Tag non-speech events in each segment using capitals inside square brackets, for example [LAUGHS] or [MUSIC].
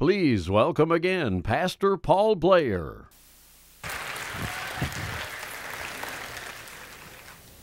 Please welcome again Pastor Paul Blair.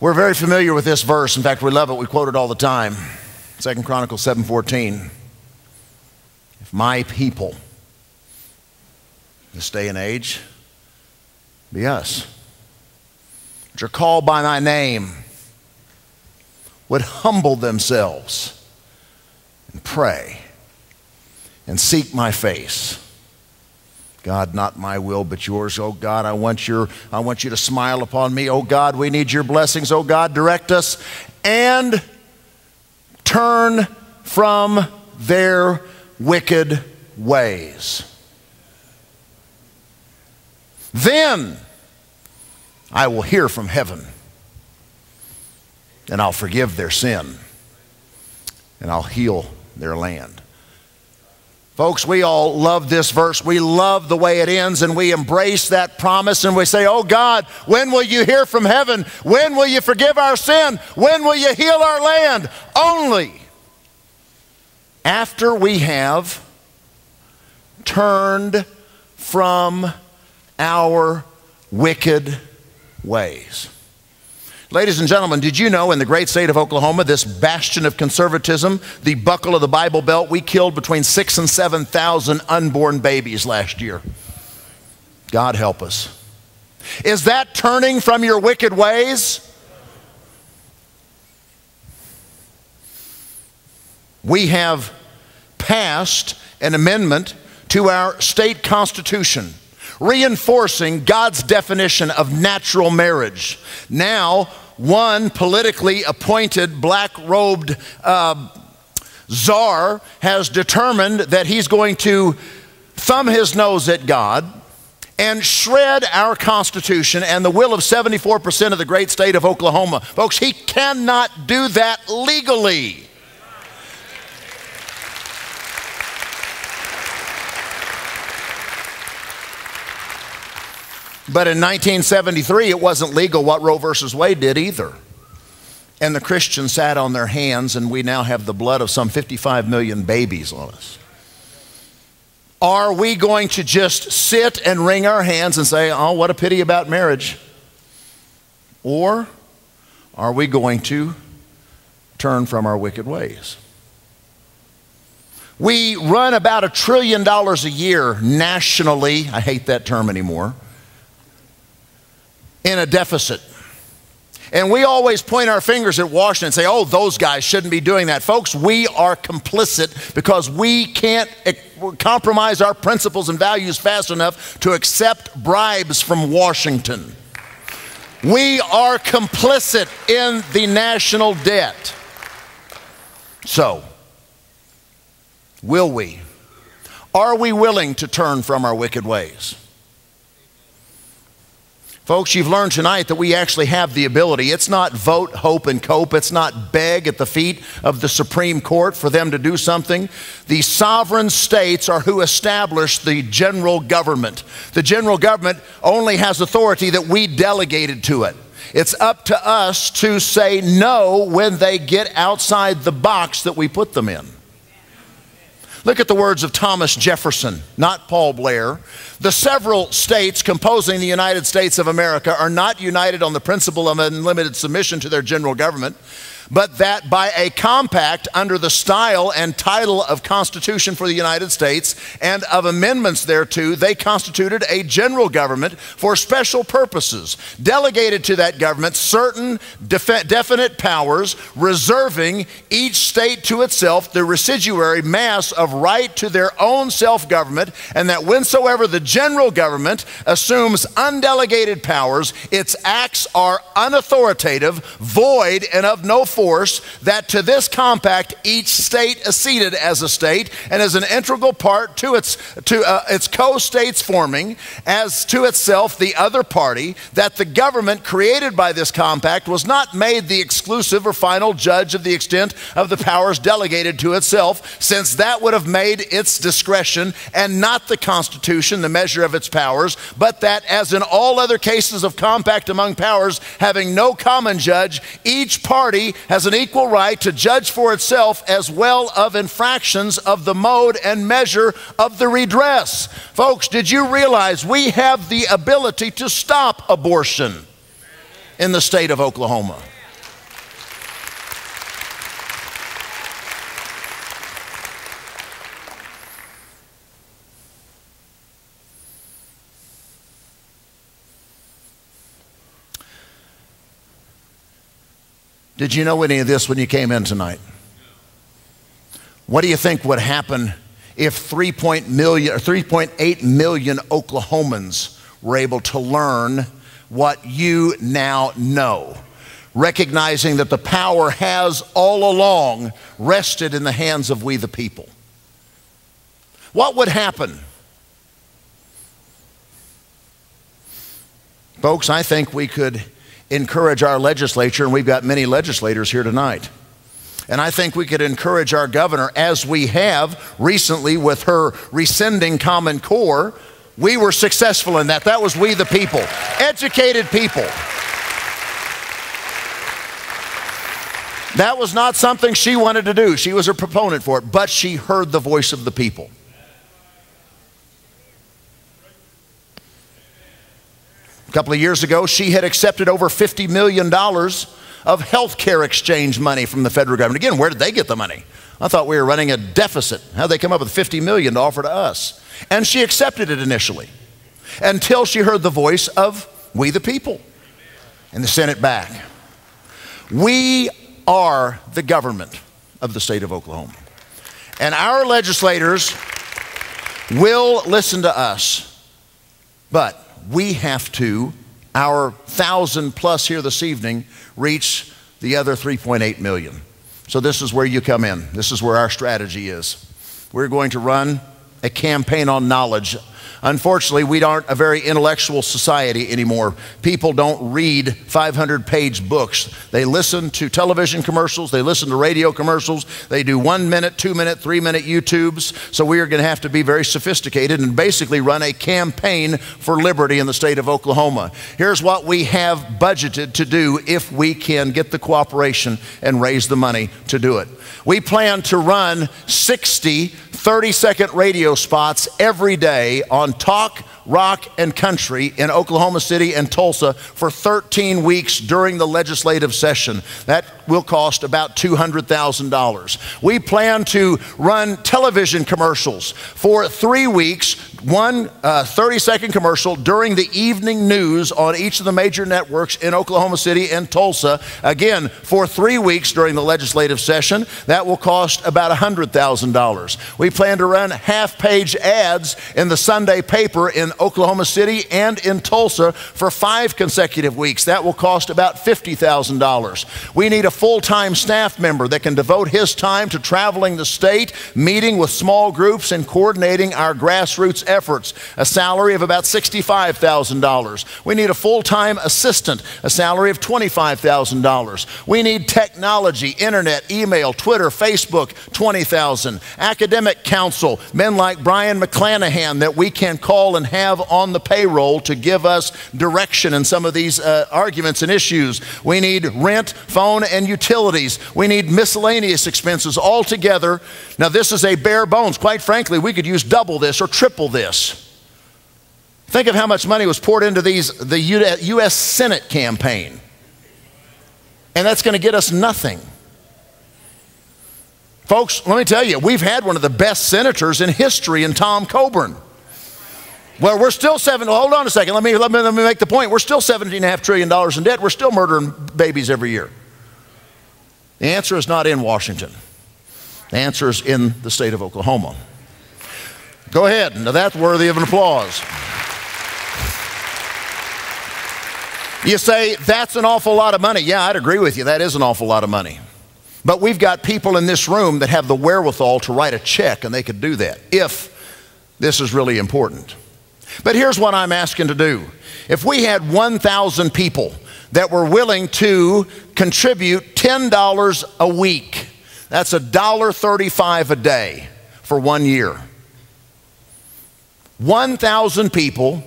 We're very familiar with this verse. In fact, we love it. We quote it all the time. Second Chronicles 7:14. If my people this day and age be us, which are called by my name, would humble themselves and pray and seek my face. God, not my will, but yours. Oh God, I want, your, I want you to smile upon me. Oh God, we need your blessings. Oh God, direct us and turn from their wicked ways. Then I will hear from heaven and I'll forgive their sin and I'll heal their land. Folks, we all love this verse. We love the way it ends, and we embrace that promise and we say, Oh God, when will you hear from heaven? When will you forgive our sin? When will you heal our land? Only after we have turned from our wicked ways. Ladies and gentlemen, did you know in the great state of Oklahoma, this bastion of conservatism, the buckle of the Bible Belt, we killed between six and 7,000 unborn babies last year? God help us. Is that turning from your wicked ways? We have passed an amendment to our state constitution reinforcing God's definition of natural marriage. Now, one politically appointed black robed uh, czar has determined that he's going to thumb his nose at God and shred our Constitution and the will of 74% of the great state of Oklahoma. Folks, he cannot do that legally. But in 1973, it wasn't legal what Roe versus Wade did either. And the Christians sat on their hands, and we now have the blood of some 55 million babies on us. Are we going to just sit and wring our hands and say, oh, what a pity about marriage? Or are we going to turn from our wicked ways? We run about a trillion dollars a year nationally. I hate that term anymore in a deficit. And we always point our fingers at Washington and say, oh, those guys shouldn't be doing that. Folks, we are complicit because we can't compromise our principles and values fast enough to accept bribes from Washington. We are complicit in the national debt. So, will we? Are we willing to turn from our wicked ways? Folks, you've learned tonight that we actually have the ability. It's not vote, hope, and cope. It's not beg at the feet of the Supreme Court for them to do something. The sovereign states are who establish the general government. The general government only has authority that we delegated to it. It's up to us to say no when they get outside the box that we put them in. Look at the words of Thomas Jefferson, not Paul Blair. The several states composing the United States of America are not united on the principle of unlimited submission to their general government, but that by a compact under the style and title of Constitution for the United States and of amendments thereto, they constituted a general government for special purposes, delegated to that government certain definite powers, reserving each state to itself the residuary mass of right to their own self government, and that whensoever the general government assumes undelegated powers, its acts are unauthoritative, void, and of no force force that to this compact each state acceded as a state and as an integral part to its, to, uh, its co-states forming as to itself the other party that the government created by this compact was not made the exclusive or final judge of the extent of the powers delegated to itself since that would have made its discretion and not the constitution the measure of its powers but that as in all other cases of compact among powers having no common judge each party has an equal right to judge for itself as well of infractions of the mode and measure of the redress. Folks, did you realize we have the ability to stop abortion in the state of Oklahoma? Did you know any of this when you came in tonight? What do you think would happen if 3.8 million Oklahomans were able to learn what you now know? Recognizing that the power has all along rested in the hands of we the people. What would happen? Folks, I think we could encourage our legislature, and we've got many legislators here tonight. And I think we could encourage our governor, as we have recently with her rescinding Common Core. We were successful in that. That was we the people, educated people. That was not something she wanted to do. She was a proponent for it, but she heard the voice of the people. A couple of years ago, she had accepted over $50 million of health care exchange money from the federal government. Again, where did they get the money? I thought we were running a deficit. How'd they come up with 50 million to offer to us? And she accepted it initially until she heard the voice of we the people and sent it back. We are the government of the state of Oklahoma. And our legislators will listen to us. But we have to, our thousand plus here this evening, reach the other 3.8 million. So this is where you come in. This is where our strategy is. We're going to run a campaign on knowledge Unfortunately, we aren't a very intellectual society anymore. People don't read 500 page books. They listen to television commercials, they listen to radio commercials, they do one minute, two minute, three minute YouTubes. So we are going to have to be very sophisticated and basically run a campaign for liberty in the state of Oklahoma. Here's what we have budgeted to do if we can get the cooperation and raise the money to do it. We plan to run 60 30 second radio spots every day on talk, rock, and country in Oklahoma City and Tulsa for 13 weeks during the legislative session. That will cost about $200,000. We plan to run television commercials for three weeks, one uh, 30 second commercial during the evening news on each of the major networks in Oklahoma City and Tulsa. Again, for three weeks during the legislative session. That will cost about $100,000. We plan to run half page ads in the Sunday paper in Oklahoma City and in Tulsa for five consecutive weeks. That will cost about $50,000. We need a full time staff member that can devote his time to traveling the state, meeting with small groups, and coordinating our grassroots efforts. A salary of about $65,000. We need a full time assistant, a salary of $25,000. We need technology, internet, email, Twitter, Facebook, 20,000. Academic council, men like Brion McClanahan that we can call and have on the payroll to give us direction in some of these uh, arguments and issues. We need rent, phone, and utilities. We need miscellaneous expenses altogether. Now, this is a bare bones. Quite frankly, we could use double this or triple this. Think of how much money was poured into these, the U.S. Senate campaign. And that's going to get us nothing. Folks, let me tell you, we've had one of the best senators in history in Tom Coburn. Well, we're still seven. Hold on a second. Let me, let me, let me make the point. We're still $17.5 trillion in debt. We're still murdering babies every year. The answer is not in Washington. The answer is in the state of Oklahoma. Go ahead. Now that's worthy of an applause. You say, that's an awful lot of money. Yeah, I'd agree with you. That is an awful lot of money. But we've got people in this room that have the wherewithal to write a check, and they could do that if this is really important. But here's what I'm asking to do. If we had 1,000 people that were willing to contribute $10 a week, that's $1.35 a day for one year. 1,000 people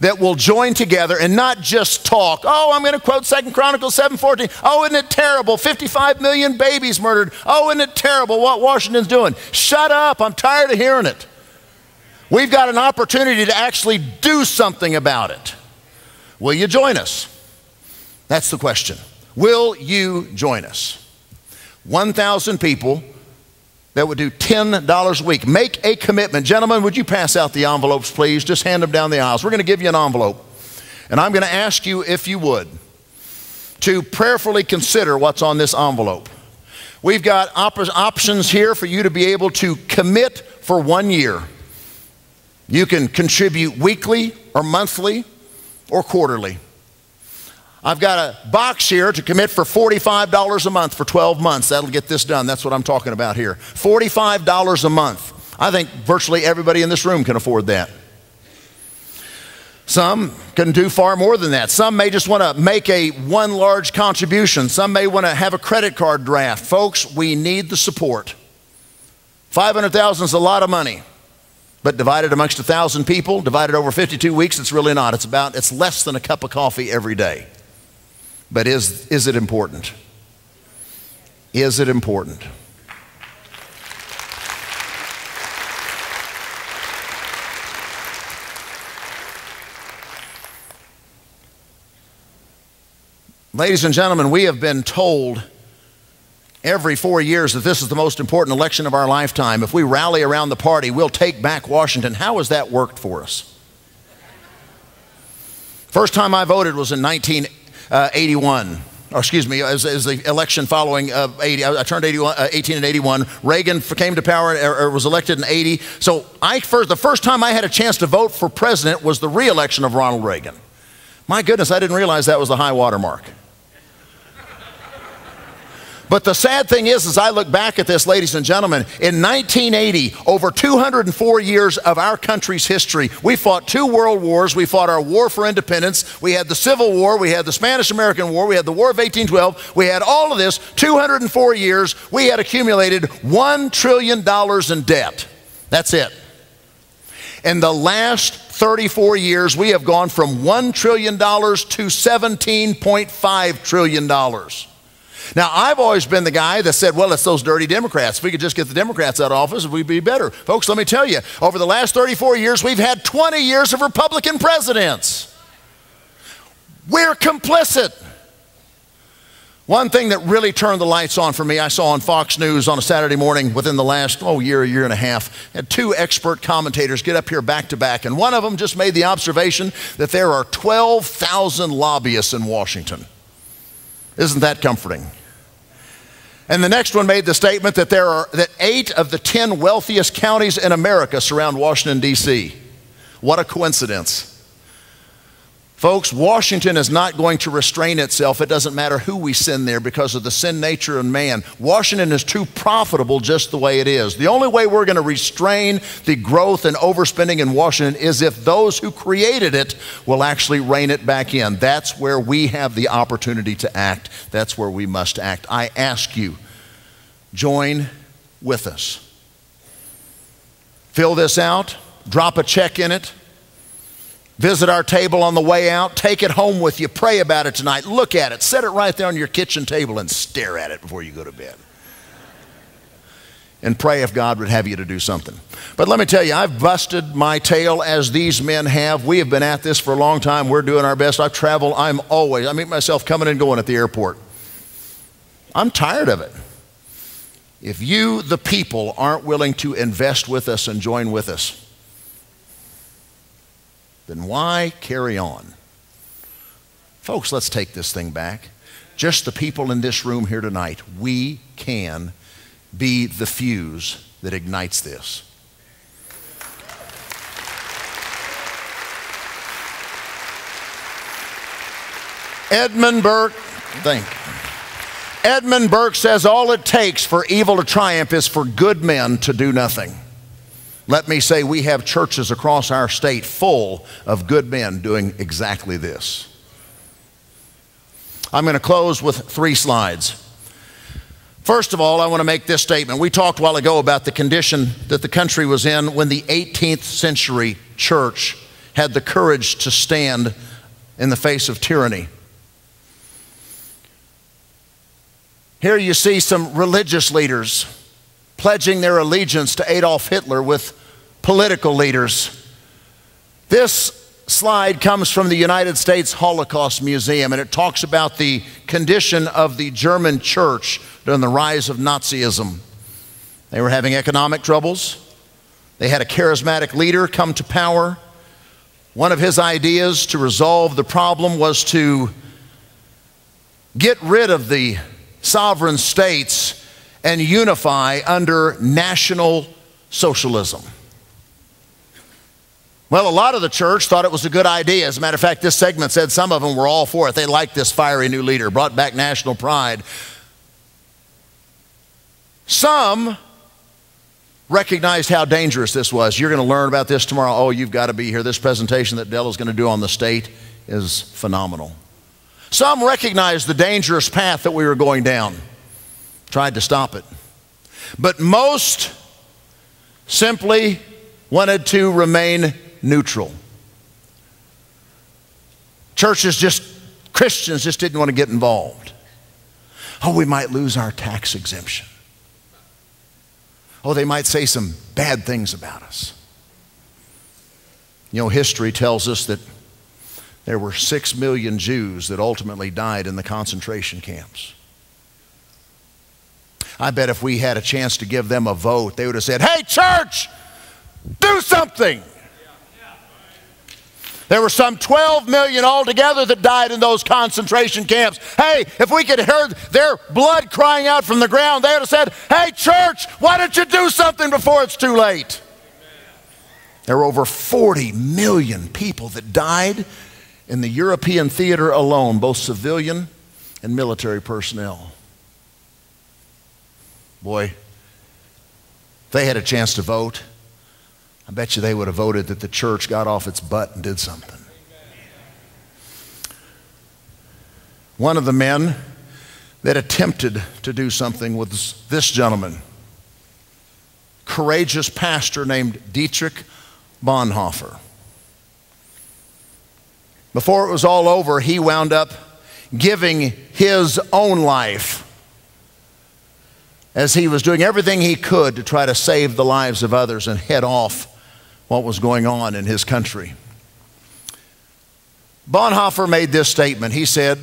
that will join together and not just talk. Oh, I'm going to quote Second Chronicles 7:14. Oh, isn't it terrible? 55 million babies murdered. Oh, isn't it terrible what Washington's doing? Shut up. I'm tired of hearing it. We've got an opportunity to actually do something about it. Will you join us? That's the question. Will you join us? 1,000 people that would do $10 a week. Make a commitment. Gentlemen, would you pass out the envelopes, please? Just hand them down the aisles. We're going to give you an envelope. And I'm going to ask you, if you would, to prayerfully consider what's on this envelope. We've got op options here for you to be able to commit for one year. You can contribute weekly or monthly or quarterly. I've got a box here to commit for $45 a month for 12 months. That'll get this done. That's what I'm talking about here. $45 a month. I think virtually everybody in this room can afford that. Some can do far more than that. Some may just want to make a one large contribution. Some may want to have a credit card draft. Folks, we need the support. 500,000 is a lot of money. But divided amongst a thousand people, divided over 52 weeks, it's really not. It's about, it's less than a cup of coffee every day. But is, is it important? Is it important? Ladies and gentlemen, we have been told every four years that this is the most important election of our lifetime. If we rally around the party, we'll take back Washington. How has that worked for us? First time I voted was in 1981. Or excuse me, as, as the election following uh, 80, I turned 81, uh, 18 and 81. Reagan came to power or, or was elected in 80. So I first, the first time I had a chance to vote for president was the reelection of Ronald Reagan. My goodness, I didn't realize that was the high water mark. But the sad thing is, as I look back at this, ladies and gentlemen, in 1980, over 204 years of our country's history, we fought two world wars. We fought our war for independence. We had the Civil War. We had the Spanish American War. We had the War of 1812. We had all of this. 204 years, we had accumulated $1 trillion in debt. That's it. In the last 34 years, we have gone from $1 trillion to $17.5 trillion. Now, I've always been the guy that said, well, it's those dirty Democrats. If we could just get the Democrats out of office, we'd be better. Folks, let me tell you, over the last 34 years, we've had 20 years of Republican presidents. We're complicit. One thing that really turned the lights on for me, I saw on Fox News on a Saturday morning within the last, oh, year, year and a half, had two expert commentators get up here back to back, and one of them just made the observation that there are 12,000 lobbyists in Washington. Isn't that comforting? And the next one made the statement that there are that eight of the 10 wealthiest counties in America surround Washington, D.C. What a coincidence. Folks, Washington is not going to restrain itself. It doesn't matter who we send there because of the sin nature of man. Washington is too profitable just the way it is. The only way we're going to restrain the growth and overspending in Washington is if those who created it will actually rein it back in. That's where we have the opportunity to act. That's where we must act. I ask you, join with us. Fill this out, drop a check in it, visit our table on the way out, take it home with you, pray about it tonight, look at it, set it right there on your kitchen table and stare at it before you go to bed. And pray if God would have you to do something. But let me tell you, I've busted my tail as these men have. We have been at this for a long time. We're doing our best. I travel, I'm always, I meet myself coming and going at the airport. I'm tired of it. If you, the people, aren't willing to invest with us and join with us, then why carry on? Folks, let's take this thing back. Just the people in this room here tonight, we can be the fuse that ignites this. Edmund Burke, thank you. Edmund Burke says all it takes for evil to triumph is for good men to do nothing. Let me say, we have churches across our state full of good men doing exactly this. I'm going to close with three slides. First of all, I want to make this statement. We talked a while ago about the condition that the country was in when the 18th century church had the courage to stand in the face of tyranny. Here you see some religious leaders pledging their allegiance to Adolf Hitler with political leaders. This slide comes from the United States Holocaust Museum and it talks about the condition of the German church during the rise of Nazism. They were having economic troubles. They had a charismatic leader come to power. One of his ideas to resolve the problem was to get rid of the sovereign states and unify under national socialism. Well, a lot of the church thought it was a good idea. As a matter of fact, this segment said some of them were all for it. They liked this fiery new leader, brought back national pride. Some recognized how dangerous this was. You're going to learn about this tomorrow. Oh, you've got to be here. This presentation that Dell is going to do on the state is phenomenal. Some recognized the dangerous path that we were going down, tried to stop it. But most simply wanted to remain neutral. Churches just, Christians just didn't want to get involved. Oh, we might lose our tax exemption. Oh, they might say some bad things about us. You know, history tells us that there were six million Jews that ultimately died in the concentration camps. I bet if we had a chance to give them a vote, they would have said, Hey, church, do something. There were some 12 million altogether that died in those concentration camps. Hey, if we could hear their blood crying out from the ground, they would have said, Hey, church, why don't you do something before it's too late? There were over 40 million people that died in the European theater alone, both civilian and military personnel. Boy, they had a chance to vote, I bet you they would have voted that the church got off its butt and did something. One of the men that attempted to do something was this gentleman, courageous pastor named Dietrich Bonhoeffer. Before it was all over, he wound up giving his own life as he was doing everything he could to try to save the lives of others and head off what was going on in his country. Bonhoeffer made this statement. He said,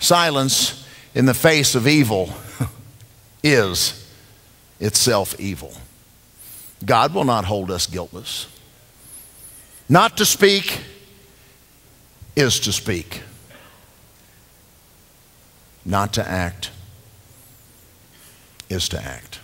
Silence in the face of evil [LAUGHS] is itself evil. God will not hold us guiltless. Not to speak is to speak, not to act is to act.